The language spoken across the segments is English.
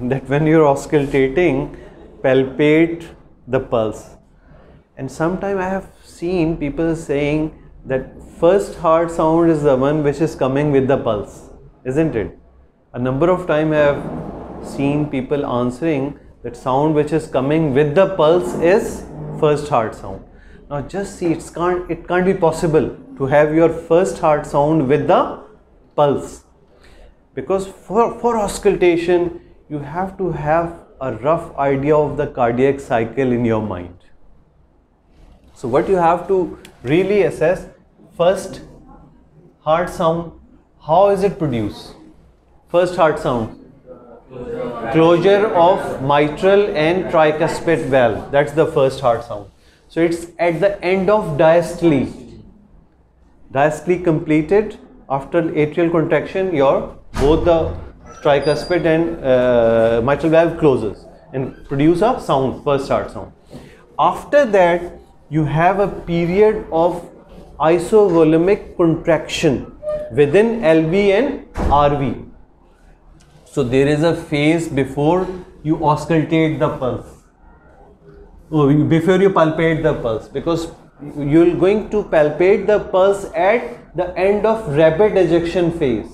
that when you're auscultating, palpate the pulse. And sometime I have seen people saying that first heart sound is the one which is coming with the pulse, isn't it? A number of time I have seen people answering that sound which is coming with the pulse is first heart sound. Now just see it can't it can't be possible to have your first heart sound with the pulse because for, for auscultation you have to have a rough idea of the cardiac cycle in your mind. So what you have to really assess first heart sound, how is it produced? First heart sound, closure of mitral and tricuspid valve. That's the first heart sound. So it's at the end of diastole. Diastole completed after atrial contraction, your both the tricuspid and uh, mitral valve closes and produce a sound, first heart sound. After that, you have a period of isovolumic contraction within LV and RV. So there is a phase before you auscultate the pulse. Oh, before you palpate the pulse because you're going to palpate the pulse at the end of rapid ejection phase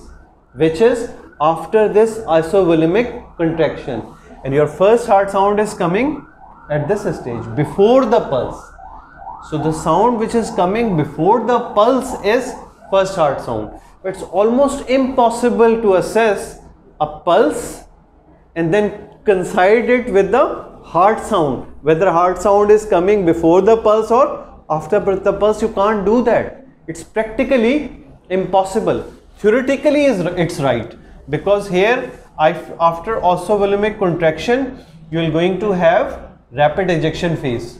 which is after this isovolumic contraction. And your first heart sound is coming at this stage before the pulse. So the sound which is coming before the pulse is first heart sound. It's almost impossible to assess a pulse and then coincide it with the heart sound. Whether heart sound is coming before the pulse or after the pulse you can't do that. It's practically impossible. Theoretically it's right because here after isovolumic contraction you are going to have rapid ejection phase.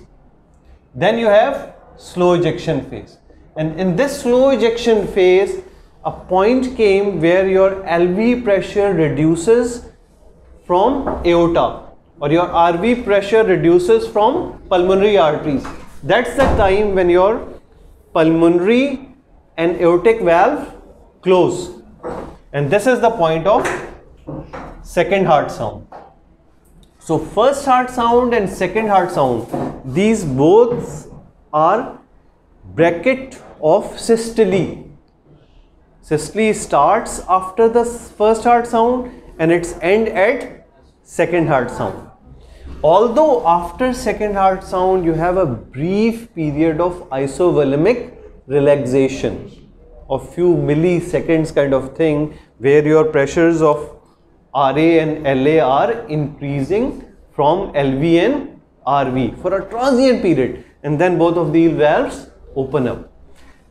Then you have slow ejection phase. And in this slow ejection phase a point came where your LV pressure reduces from aorta or your RV pressure reduces from pulmonary arteries. That's the time when your pulmonary and aortic valve close and this is the point of second heart sound. So first heart sound and second heart sound these both are bracket of systole. Systole starts after the first heart sound and its end at second heart sound. Although after second heart sound you have a brief period of isovolumic relaxation of few milliseconds kind of thing where your pressures of RA and LA are increasing from LV and RV for a transient period and then both of these valves open up.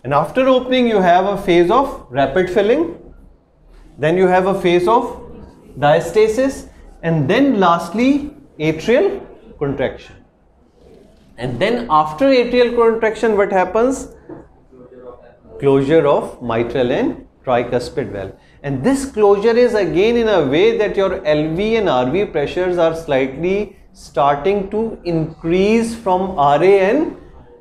And after opening you have a phase of rapid filling, then you have a phase of diastasis and then lastly atrial contraction. And then after atrial contraction what happens? Closure of mitral and tricuspid valve. And this closure is again in a way that your LV and RV pressures are slightly starting to increase from RA and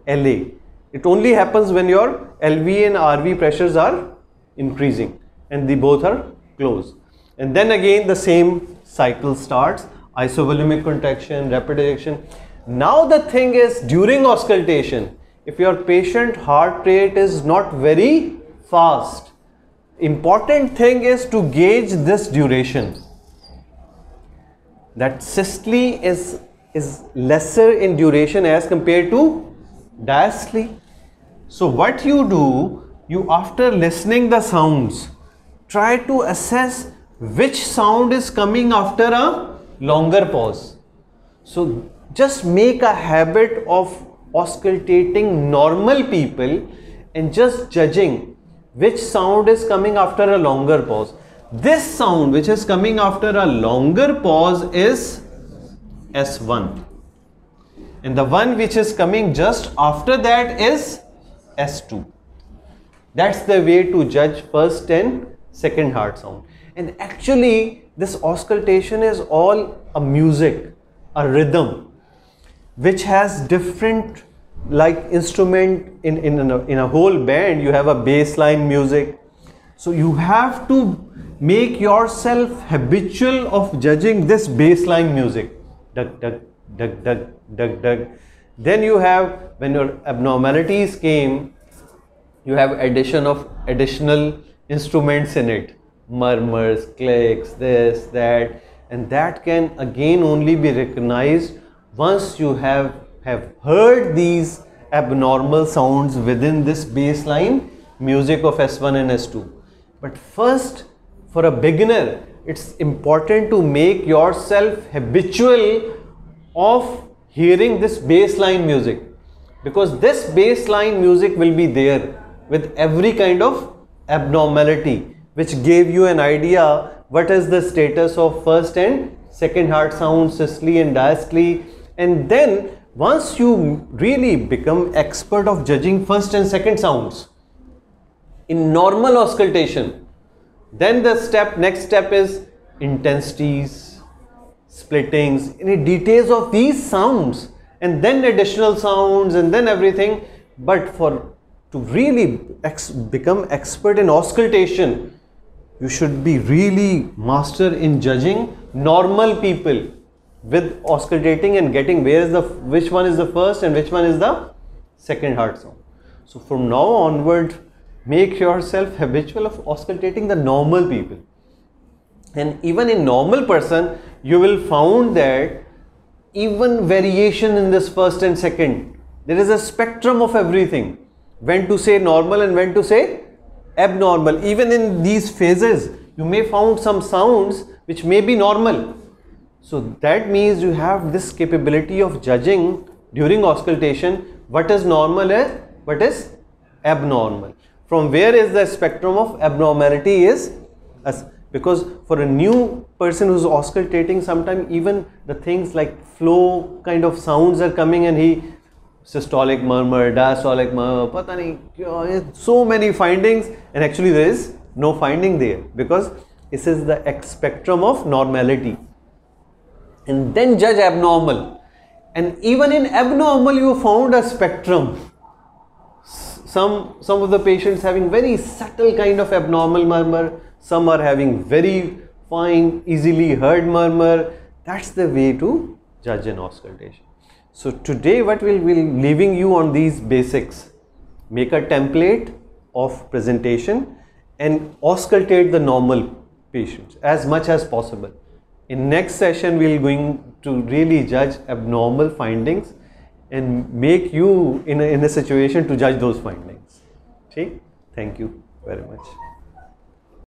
LA. It only happens when your LV and RV pressures are increasing and the both are close. And then again the same cycle starts, isovolumic contraction, rapid ejection. Now the thing is during auscultation, if your patient heart rate is not very fast important thing is to gauge this duration. That systole is is lesser in duration as compared to diastole so what you do you after listening the sounds try to assess which sound is coming after a longer pause. So just make a habit of auscultating normal people and just judging which sound is coming after a longer pause. This sound which is coming after a longer pause is S1 and the one which is coming just after that is S2. That's the way to judge first and second heart sound. And actually this auscultation is all a music, a rhythm which has different like instrument in, in, a, in a whole band you have a bass line music So you have to make yourself habitual of judging this baseline music. Dug, dug, dug, dug, dug, dug. Then you have, when your abnormalities came, you have addition of additional instruments in it. Murmurs, clicks, this, that. And that can again only be recognized once you have, have heard these abnormal sounds within this baseline music of S1 and S2. But first, for a beginner, it's important to make yourself habitual of hearing this baseline music because this baseline music will be there with every kind of abnormality which gave you an idea what is the status of first and second heart sound systole and diastole and then once you really become expert of judging first and second sounds in normal auscultation then the step next step is intensities splittings any details of these sounds and then additional sounds and then everything. But for to really ex become expert in auscultation you should be really master in judging normal people with auscultating and getting where is the which one is the first and which one is the second heart sound so from now onward make yourself habitual of auscultating the normal people. And even in normal person you will found that even variation in this first and second there is a spectrum of everything. When to say normal and when to say abnormal. Even in these phases you may found some sounds which may be normal so that means you have this capability of judging during auscultation what is normal and what is abnormal. From where is the spectrum of abnormality is because for a new person who's auscultating sometimes even the things like flow kind of sounds are coming and he systolic murmur diastolic murmur pata nahi, so many findings and actually there is no finding there because this is the spectrum of normality and then judge abnormal. And even in abnormal you found a spectrum. Some some of the patients having very subtle kind of abnormal murmur. Some are having very fine easily heard murmur. That's the way to judge an auscultation. So today what we'll be leaving you on these basics. Make a template of presentation and auscultate the normal patients as much as possible in next session we're going to really judge abnormal findings and make you in a, in a situation to judge those findings. Okay? Thank you very much.